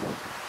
you.